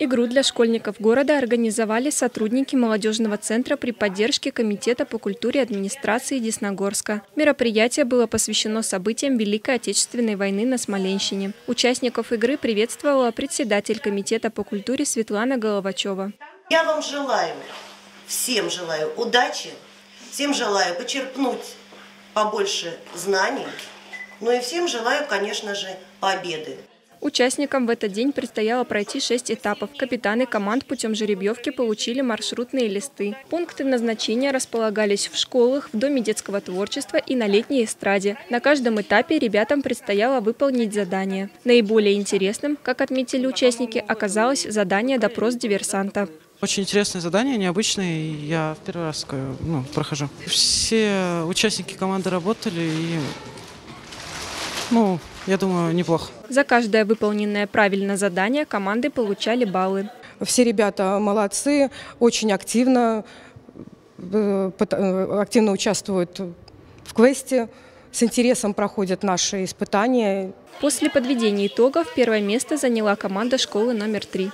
Игру для школьников города организовали сотрудники молодежного центра при поддержке Комитета по культуре администрации Десногорска. Мероприятие было посвящено событиям Великой Отечественной войны на Смоленщине. Участников игры приветствовала председатель Комитета по культуре Светлана Головачева. Я вам желаю, всем желаю удачи, всем желаю почерпнуть побольше знаний, ну и всем желаю, конечно же, победы. Участникам в этот день предстояло пройти шесть этапов. Капитаны команд путем жеребьевки получили маршрутные листы. Пункты назначения располагались в школах, в Доме детского творчества и на летней эстраде. На каждом этапе ребятам предстояло выполнить задание. Наиболее интересным, как отметили участники, оказалось задание «Допрос диверсанта». Очень интересное задание, необычное. Я в первый раз ну, прохожу. Все участники команды работали и ну, я думаю, неплохо. За каждое выполненное правильно задание команды получали баллы. Все ребята молодцы, очень активно, э, э, активно участвуют в квесте, с интересом проходят наши испытания. После подведения итогов первое место заняла команда школы номер три.